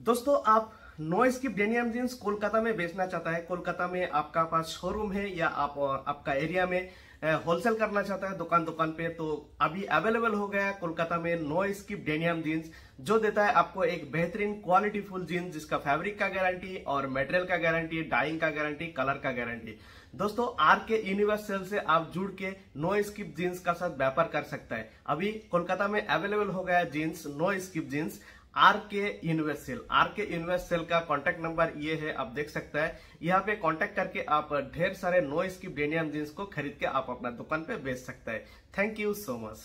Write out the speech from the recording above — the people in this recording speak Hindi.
दोस्तों, आप no skip denim jeans Kolkata में बेचना चाहता है, कोलकाता में आपका पास शोरूम है या आप, आपका एरिया में होलसेल करना चाहता है दुकान दुकान पे तो अभी अवेलेबल हो गया है कोलकाता में नो स्किप डेनियम जीन्स जो देता है आपको एक बेहतरीन क्वालिटी फुल जीन्स जिसका फैब्रिक का गारंटी और मटेरियल का गारंटी डाइंग का गारंटी कलर का गारंटी दोस्तों आर के यूनिवर्सल से आप जुड़ के नो स्किप जीन्स का साथ व्यापार कर सकता है। अभी कोलकाता में अवेलेबल हो गया jeans no skip jeans R K sale R K sale का कॉन्टेक्ट नंबर ये है, आप देख सकते हैं। यहाँ पे कॉन्टेक्ट करके आप ढेर सारे नो स्किप डेनियम जींस को खरीद के आप अपना दुकान पे बेच सकते हैं। Thank you so much